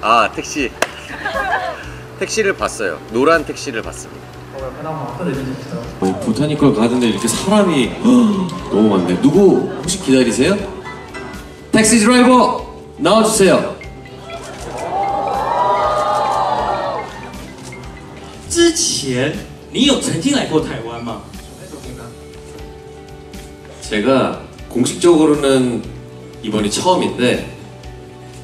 아 택시 택시를 봤어요. 노란 택시를 봤습니다. 어, 보타니컬 가든데 이렇게 사람이 너무 많네. 누구 혹시 기다리세요? 택시 드라이버 나와주세요. 之前你有曾经来过台湾吗？ 제가 공식적으로는 이번이 처음인데